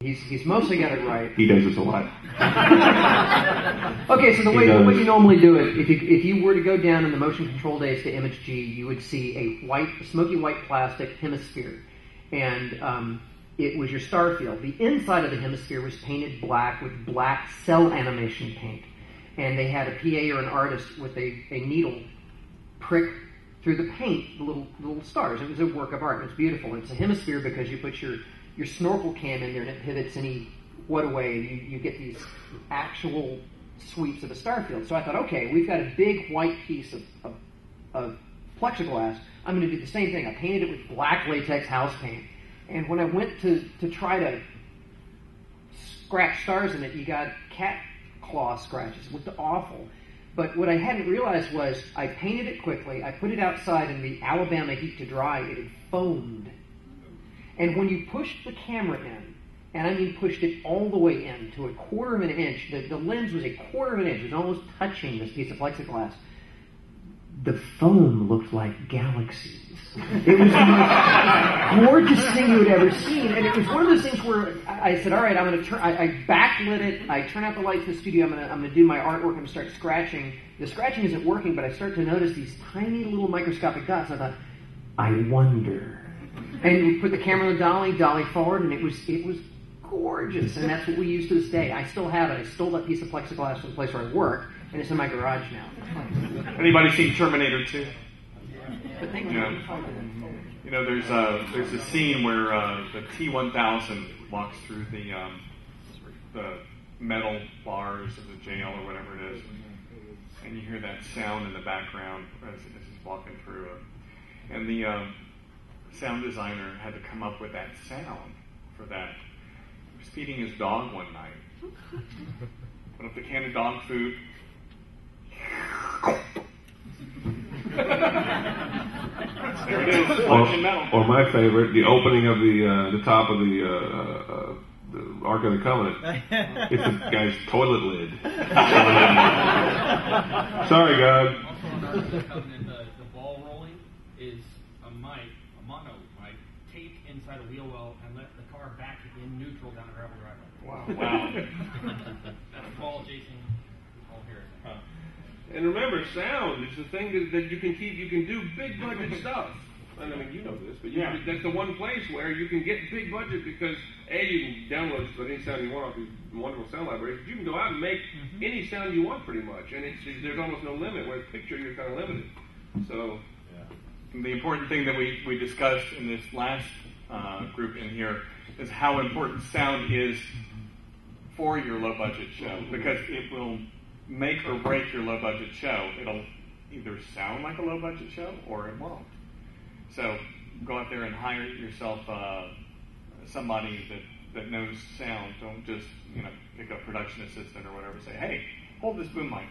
He's, he's mostly got it right. He does this a lot. Okay, so the way way you normally do it, if you if you were to go down in the motion control days to image G, you would see a white, smoky white plastic hemisphere, and um, it was your star field. The inside of the hemisphere was painted black with black cell animation paint, and they had a PA or an artist with a, a needle prick through the paint the little little stars. It was a work of art. It's beautiful. It's a hemisphere because you put your your snorkel cam in there and it pivots any what away, you, you get these actual sweeps of a star field. So I thought, okay, we've got a big white piece of, of, of plexiglass. I'm going to do the same thing. I painted it with black latex house paint, and when I went to to try to scratch stars in it, you got cat claw scratches. It looked awful. But what I hadn't realized was I painted it quickly. I put it outside in the Alabama heat to dry. It had foamed. And when you pushed the camera in, and I mean pushed it all the way in to a quarter of an inch, the, the lens was a quarter of an inch. It was almost touching this piece of plexiglass. The foam looked like galaxies. It was the most gorgeous thing you had ever seen, and it was one of those things where I said, "All right, I'm going to turn." I, I backlit it. I turn out the lights in the studio. I'm going to I'm going to do my artwork. I'm going to start scratching. The scratching isn't working, but I start to notice these tiny little microscopic dots. I thought, I wonder. And we put the camera on the dolly, dolly forward, and it was it was gorgeous. And that's what we use to this day. I still have it. I stole that piece of plexiglass from the place where I work, and it's in my garage now. Anybody seen Terminator 2? But thank you. Yeah. You know, there's a there's a scene where uh, the T1000 walks through the um, the metal bars of the jail or whatever it is, and you hear that sound in the background as, as he's walking through it. And the um, sound designer had to come up with that sound for that. He was feeding his dog one night. Put up the can of dog food. there it is, Or, or my favorite, the opening of the uh, the top of the, uh, uh, the Ark of the Covenant. It's the guy's toilet lid. Sorry, God. Covenant, the, the ball rolling is a mic, a mono mic, taped inside a wheel well and let the car back in neutral down a gravel driveway. Wow. Wow. That's Paul Jason Paul Harrison. And remember, sound is the thing that, that you can keep. You can do big budget stuff. And I mean, you know this, but you, Yeah. that's the one place where you can get big budget because a you can download about any sound you want off these wonderful sound libraries. You can go out and make mm-hmm. any sound you want, pretty much, and it's, there's almost no limit. Whereas picture, you're kind of limited. So the important thing that we, we discussed in this last uh, group in here is how important sound is for your low budget show because it will make or break your low budget show. It'll either sound like a low budget show or it won't. So go out there and hire yourself uh, somebody that, that knows sound. Don't just you know pick up production assistant or whatever. Say, hey, hold this boom mic.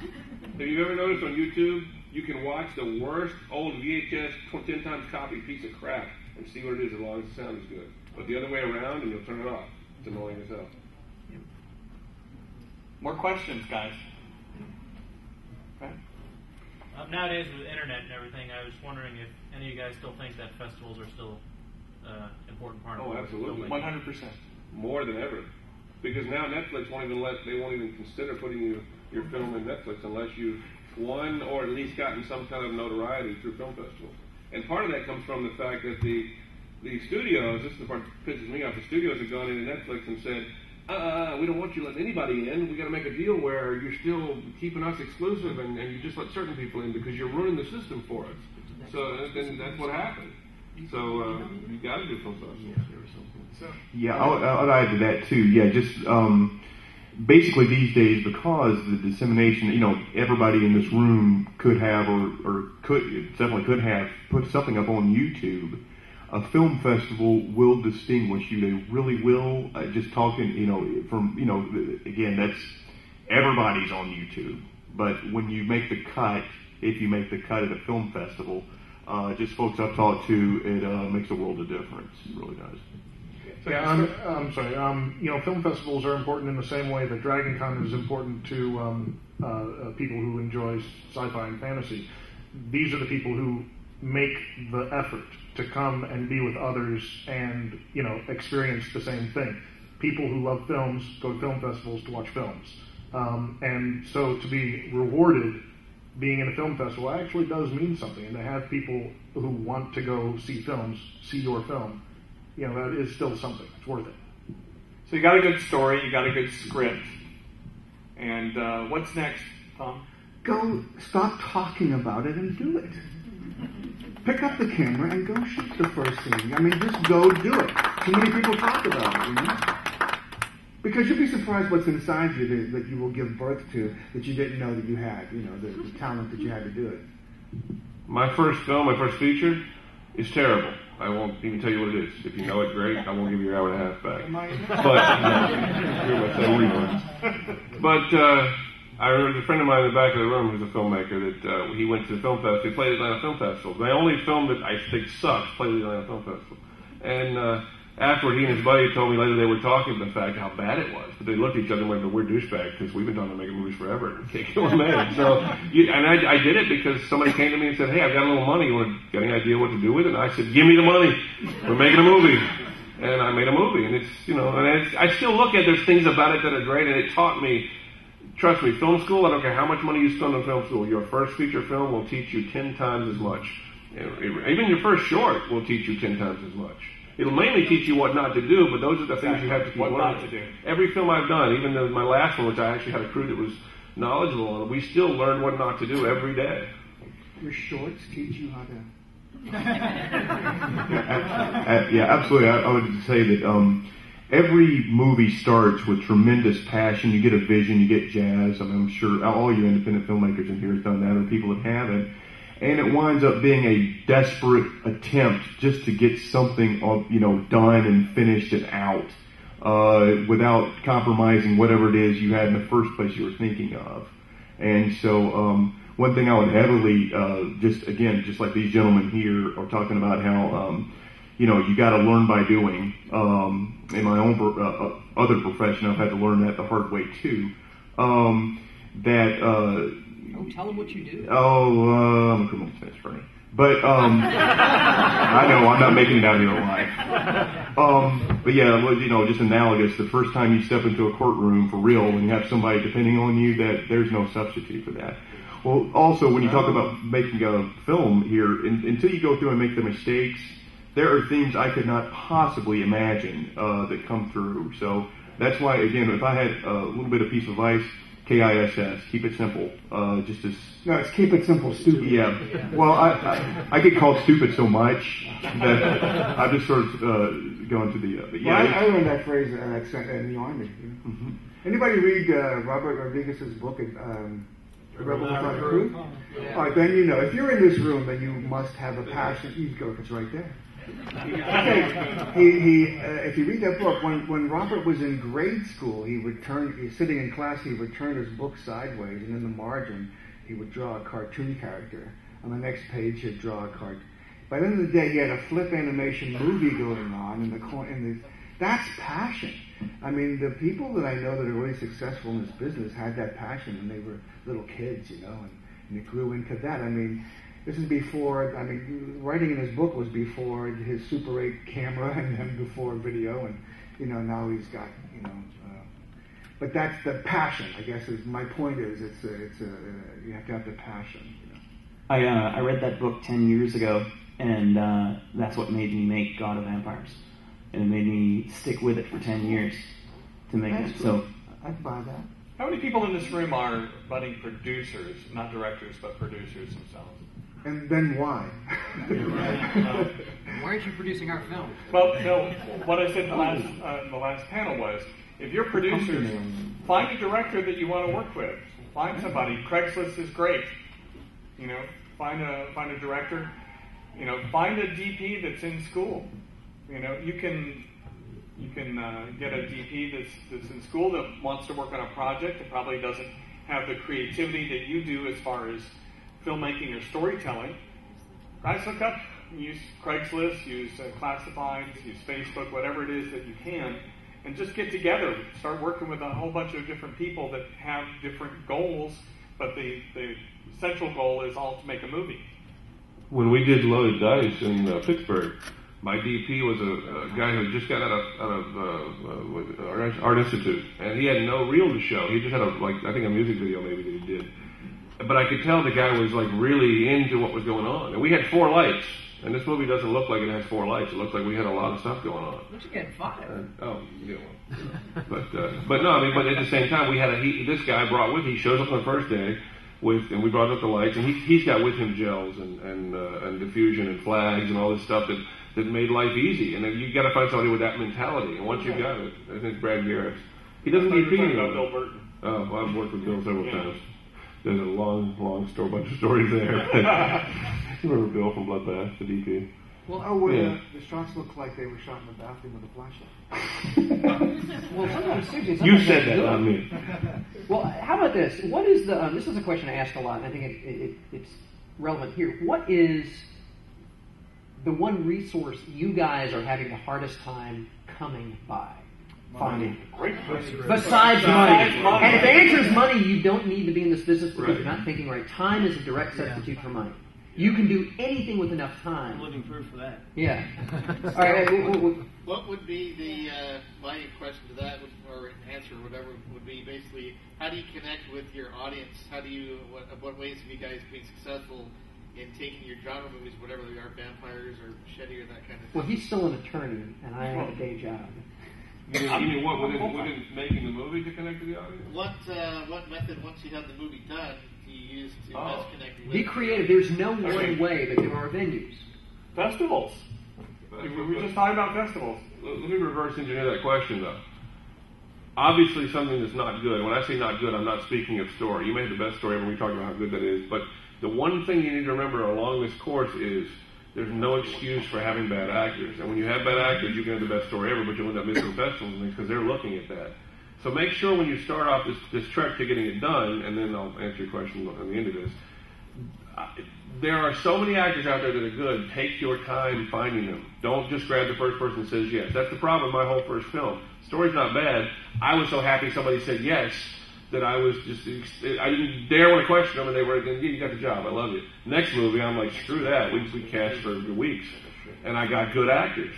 Have you ever noticed on YouTube you can watch the worst old VHS ten times copied piece of crap and see what it is as long as the sound is good, but the other way around and you'll turn it off. It's annoying as hell. More questions, guys. Okay. Um, nowadays with the internet and everything, I was wondering if any of you guys still think that festivals are still uh, important part of Oh, what we're absolutely. One hundred percent. more than ever. Because now Netflix won't even let they won't even consider putting you your film in Netflix unless you've won or at least gotten some kind of notoriety through film festivals. And part of that comes from the fact that the the studios, this is the part that pisses me off, the studios have gone into Netflix and said, uh, we don't want you letting anybody in. We got to make a deal where you're still keeping us exclusive and, and you just let certain people in because you're ruining the system for us. So then that's what happened. So uh, you got to do film festivals. Yeah, I'll, I'll add to that too. Yeah, just um, basically these days because the dissemination, you know, everybody in this room could have or, or could definitely could have put something up on YouTube. A film festival will distinguish you. They really will. Uh, just talking, you know, from you know, again, that's everybody's on YouTube. But when you make the cut, if you make the cut at a film festival, uh, just folks I've talked to, it uh, makes a world of difference. It really does. Yeah, I'm, I'm sorry. Um, you know, film festivals are important in the same way that Dragon Con is important to um, uh, uh, people who enjoy sci-fi and fantasy. These are the people who make the effort to come and be with others and you know experience the same thing. people who love films go to film festivals to watch films. Um, and so to be rewarded being in a film festival actually does mean something. And to have people who want to go see films see your film, you know, that is still something. It's worth it. So you got a good story, you got a good script. And uh, what's next, Tom? Go stop talking about it and do it. Pick up the camera and go shoot the first scene. I mean, just go do it. Too many people talk about it, you know? Because you'll be surprised what's inside you that, that you will give birth to that you didn't know that you had, you know, the, the talent that you had to do it. My first film, my first feature, is terrible. I won't even tell you what it is. If you know it, great. I won't give you your hour and a half back. But, no, but uh, I remember a friend of mine in the back of the room who's a filmmaker that uh, he went to the film festival. He played at Atlanta Film Festival. My only film that I think sucks played at the Atlanta Film Festival. And uh, afterward, he and his buddy told me later they were talking about the fact how bad it was. But they looked at each other and went, "But we're douchebags because we've been trying to make movies forever and can't get one made." So, you, and I, I did it because somebody came to me and said, "Hey, I've got a little money. You want got any idea what to do with it?" And I said, "Give me the money. We're making a movie." And I made a movie, and it's you know, and it's, I still look at there's things about it that are great, and it taught me. Trust me, film school. I don't care how much money you spend on film school. Your first feature film will teach you ten times as much. Even your first short will teach you ten times as much. It'll mainly teach you what not to do, but those are the things you have to keep What learning. not to do. Every film I've done, even the, my last one, which I actually had a crew that was knowledgeable on, we still learn what not to do every day. Your shorts teach you how to. Uh, yeah, absolutely. I, I would say that um, every movie starts with tremendous passion. You get a vision, you get jazz. I mean, I'm sure all you independent filmmakers in here have done that, or people that haven't. And it winds up being a desperate attempt just to get something, uh, you know, done and finished and out, uh, without compromising whatever it is you had in the first place you were thinking of. And so, um, one thing I would heavily, uh, just again, just like these gentlemen here are talking about how, um, you know, you got to learn by doing. Um, in my own uh, uh, other profession, I've had to learn that the hard way too. Um, that Oh, tell them what you do. oh, uh, I'm a criminal defense attorney, but um, I know I'm not making it out here alive. Um, but yeah, well, you know, just analogous. The first time you step into a courtroom for real, and you have somebody depending on you, that there's no substitute for that. Well, also when you talk about making a film here, in, until you go through and make the mistakes, there are things I could not possibly imagine uh, that come through. So that's why, again, if I had a little bit of piece of advice, KISS, keep it simple. Uh, just as No, it's keep it simple, stupid. yeah. Well, I, I I get called stupid so much that I just sort of uh, go into the. Uh, but Well, yeah, I, I learned that phrase uh, accent in the army. you know. Mm-hmm. Anybody read uh, Robert Rodriguez's book, um, The Rebel Without a Crew? Yeah. All right, then you know. If you're in this room, then you must have a passion. You go, it's right there. He, he, uh, if you read that book, when, when Robert was in grade school, he would turn, sitting in class, he would turn his book sideways, and in the margin, he would draw a cartoon character. On the next page, he'd draw a cart. By the end of the day, he had a flip animation movie going on in the corner. In the, that's passion. I mean, the people that I know that are really successful in this business had that passion when they were little kids, you know, and, and it grew into that. I mean, this is before, I mean, writing in his book was before his Super 8 camera and then before video, and, you know, now he's got, you know, uh, but that's the passion, I guess, is my point is, it's a, it's a, uh, you have to have the passion, you know. I uh, I read that book ten years ago, and uh, that's what made me make God of Vampires, and it made me stick with it for ten years to make That's it. So I'd buy that. How many people in this room are budding producers, not directors, but producers themselves? And then why? Why aren't you producing our film? Well, no. What I said in the last uh, in the last panel was, if you're producers, find a director that you want to work with. Find somebody. Craigslist is great. You know, find a find a director. You know, find a DP that's in school. You know, you can you can uh, get a DP that's that's in school that wants to work on a project that probably doesn't have the creativity that you do as far as filmmaking or storytelling. Guys, look up, use Craigslist, use uh, Classifieds, use Facebook, whatever it is that you can, and just get together. Start working with a whole bunch of different people that have different goals, but the, the central goal is all to make a movie. When we did Loaded Dice in uh, Pittsburgh, My DP was a, a guy who just got out of, out of uh, uh, Art- Art Institute, and he had no reel to show. He just had a like I think a music video maybe that he did. But I could tell the guy was like really into what was going on. And we had four lights, and this movie doesn't look like it has four lights. It looks like we had a lot of stuff going on. But you get five. And, oh, yeah, well, but uh, but no, I mean, but at the same time, we had a he, this guy brought with. He shows up on the first day with, and we brought up the lights, and he he's got with him gels and and uh, and diffusion and flags and all this stuff that that made life easy. And then you got to find somebody with that mentality. And once you've got it, I think Brad Garrett, he doesn't need talking people. about Bill Burton. Oh, well, I've worked with Bill several Yeah. times. There's a long, long story, bunch of stories there. you remember Bill from Bloodbath, the DP? Well, oh, well, Yeah. the, the shots looked like they were shot in the bathroom with a flashlight. Well, sometimes seriously, You said that, good. not me. Well, how about this? What is the? Um, this is a question I ask a lot, and I think it, it, it's relevant here. What is the one resource you guys are having the hardest time coming by? Finding. Great question. Besides money. Besides money. And if the answer is money, you don't need to be in this business because Right. you're not thinking right. Time is a direct substitute for money. You can do anything with enough time. living proof for that. Yeah. All right. w- w- w- What would be the uh, my question to that, would, or answer, or whatever, would be basically how do you connect with your audience? How do you what, what ways have you guys been successful in taking your genre movies, whatever they are, vampires or machete or that kind of thing? Well, he's still an attorney, and I have a day job. You mean, you mean what, within, within making the movie to connect to the audience? What uh, what method once you have the movie done do you use to Oh. best connect with? Be creative. There's no one Okay. way, but there are venues. Festivals. We we were just talking about festivals. Let let me reverse engineer that question though. Obviously, something that's not good. When I say not good, I'm not speaking of story. You made the best story ever. We talked about how good that is. But the one thing you need to remember along this course is there's no excuse for having bad actors. And when you have bad actors, you can have the best story ever, but you'll end up missing festivals because they're looking at that. So make sure when you start off this, this trek to getting it done, and then I'll answer your question at the end of this. There are so many actors out there that are good. Take your time finding them. Don't just grab the first person that says yes. That's the problem my whole first film. Story's not bad. I was so happy somebody said yes that I was just I didn't dare want to question them, and they were yeah, you got the job. I love you. Next movie, I'm like screw that. We we cast for weeks, and I got good actors.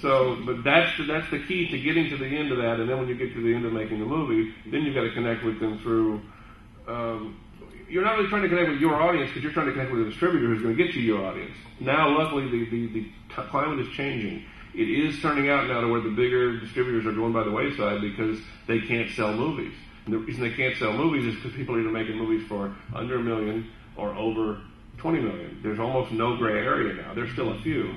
So, but that's the, that's the key to getting to the end of that. And then when you get to the end of making the movie, then you've got to connect with them through. Um, you're not really trying to connect with your audience because you're trying to connect with a distributor who's going to get you your audience. Now, luckily, the, the, the climate is changing. It is turning out now to where the bigger distributors are going by the wayside because they can't sell movies. And the reason they can't sell movies is because people are either making movies for under a million or over 20 million. There's almost no gray area now. There's still a few.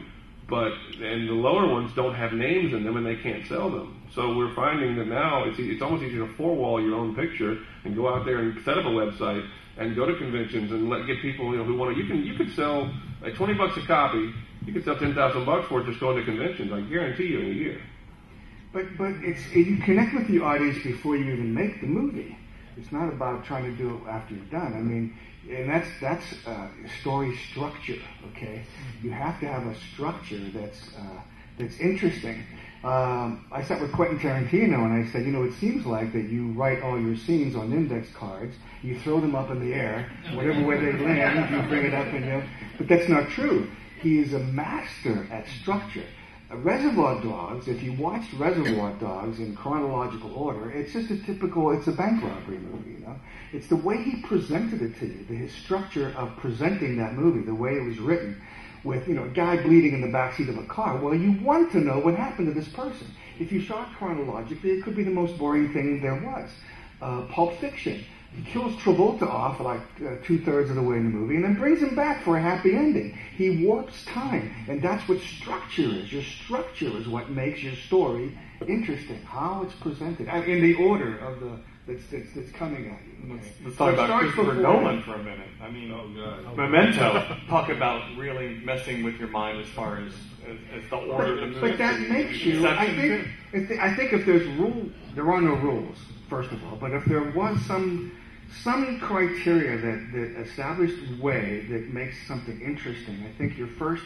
But, and the lower ones don't have names in them and they can't sell them. So we're finding that now it's, it's almost easier to four wall your own picture and go out there and set up a website and go to conventions and let get people you know who want to. You can you could sell at twenty bucks a copy. You could sell ten thousand bucks for it just going to conventions. I guarantee you in a year. But but it's you connect with the audience before you even make the movie. It's not about trying to do it after you're done. I mean, and that's that's uh, story structure. Okay, you have to have a structure that's uh, that's interesting. Um, I sat with Quentin Tarantino and I said, you know, it seems like that you write all your scenes on index cards, you throw them up in the air, whatever way they land, you bring it up and you but that's not true. He is a master at structure. Uh, Reservoir Dogs, if you watched Reservoir Dogs in chronological order, it's just a typical, it's a bank robbery movie, you know? It's the way he presented it to you, the his structure of presenting that movie, the way it was written, with, you know, a guy bleeding in the backseat of a car. Well, you want to know what happened to this person. If you shot chronologically, it could be the most boring thing there was. Uh, Pulp Fiction. He kills Travolta off like uh, two thirds of the way in the movie and then brings him back for a happy ending. He warps time, and that's what structure is. Your structure is what makes your story interesting. How it's presented, and in the order of the that's that's, that's coming at you. Let's So talk it about starts Christopher before- Nolan for a minute. I mean, Oh God. Memento. Talk about really messing with your mind as far as as, as the order of the movie. But that makes you. I think. If the, I think if there's rule, there are no rules. First of all, but if there was some some criteria that that established way that makes something interesting, I think your first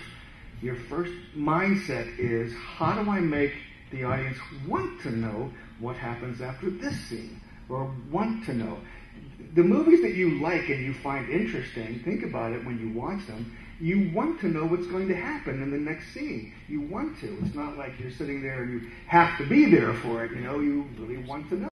your first mindset is how do I make the audience want to know what happens after this scene or want to know the movies that you like and you find interesting, think about it when you watch them. you want to know what's going to happen in the next scene. You want to. It's not like you're sitting there and you have to be there for it. You know, you really want to know.